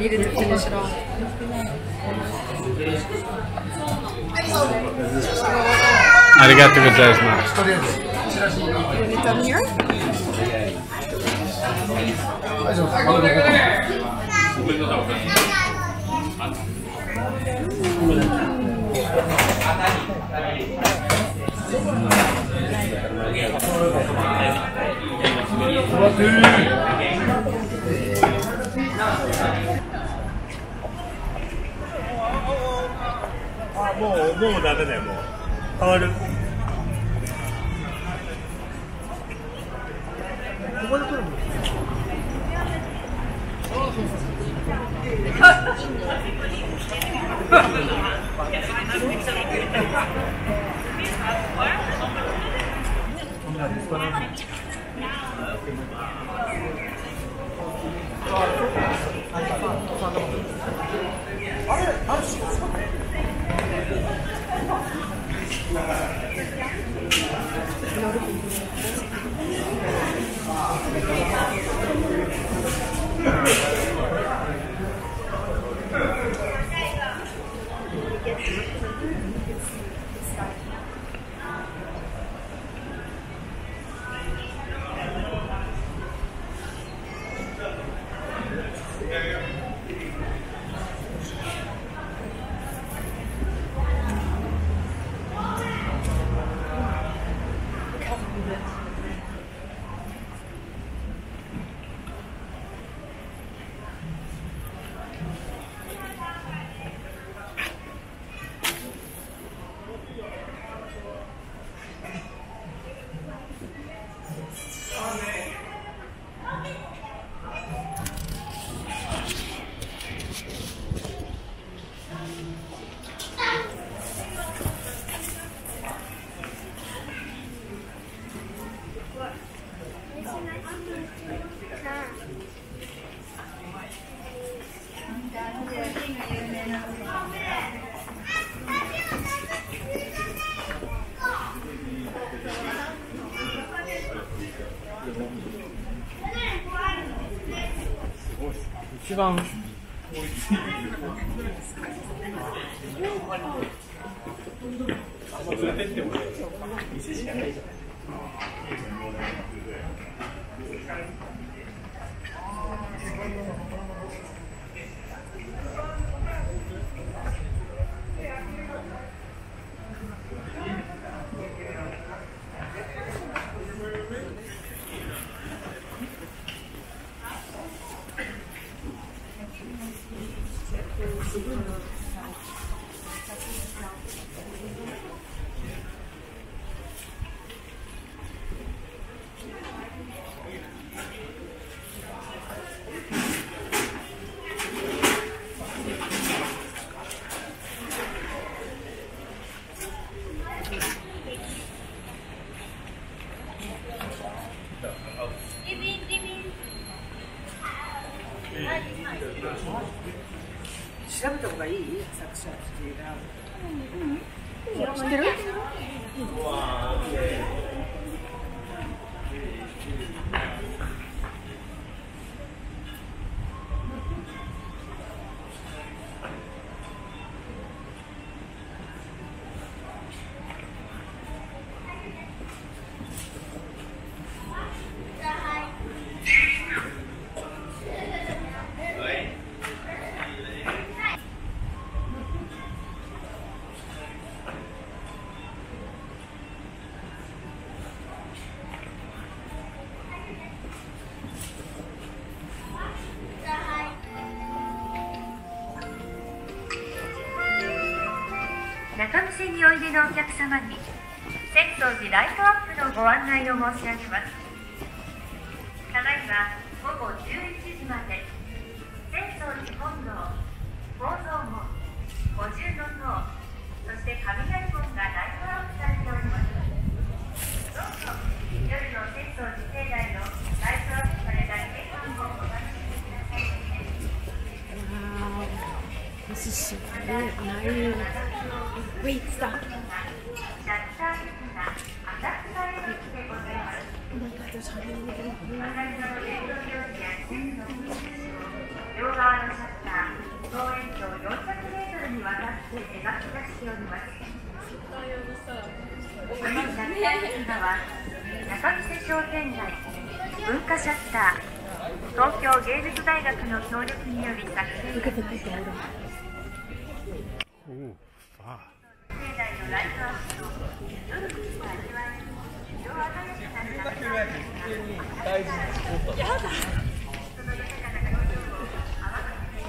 見るときにしろ。ありがとうございます。とりあもうダメだよもう。変わる。あれ？もうもうダメだよもう変わる一番。調べた方がいい作者が知ってる？中見世においでのお客様に浅草寺ライトアップのご案内を申し上げます。ただいま午後11時まで浅草寺本堂文化シャッター東京芸術大学の協力により作成 Look at the people. おあ境内のライトアップと夜にしか味わえる色鮮やかなシャ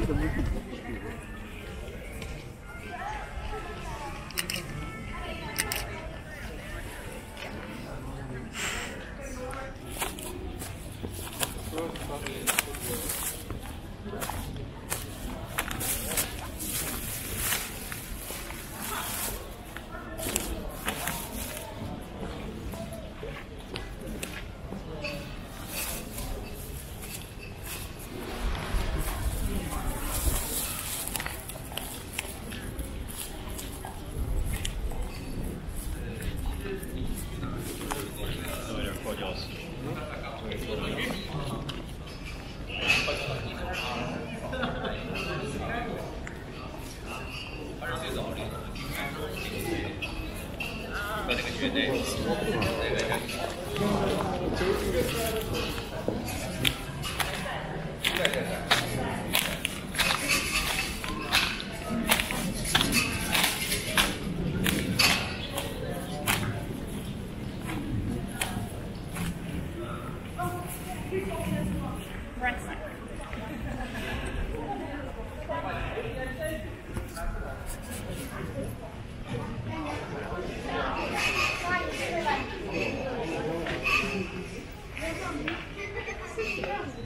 ッタ Yeah.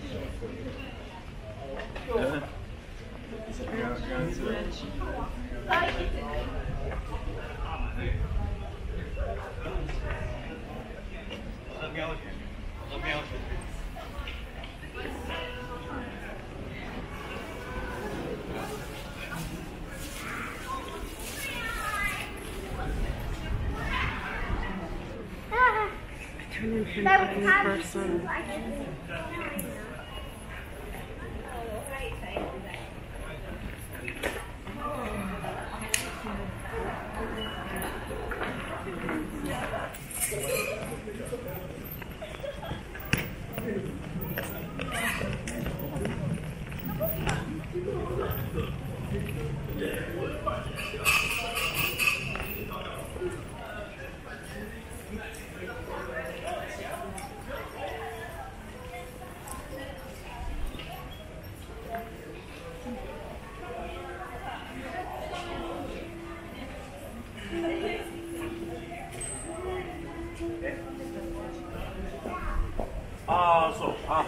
opinion from every person.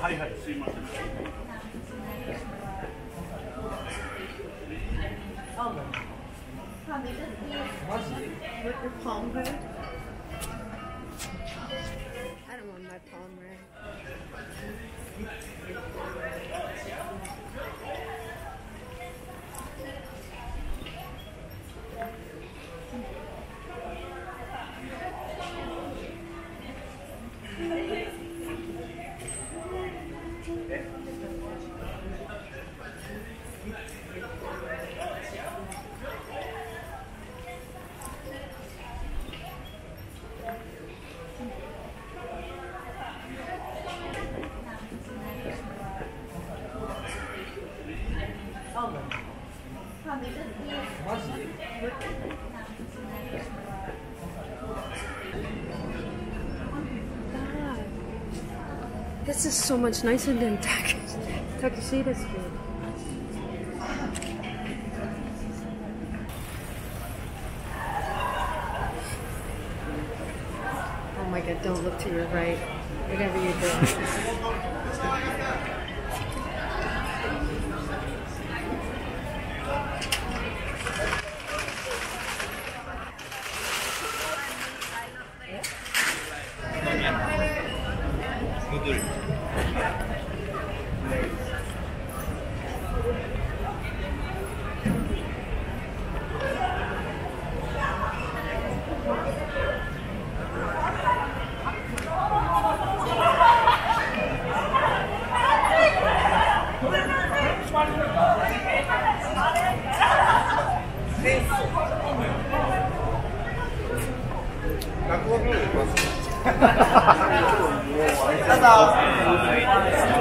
はいはいすいません」 Your palm red? I don't want my palm red. This is so much nicer than Tak- Takashita Street. Oh my god, don't look to your right. Whatever you do. すご い。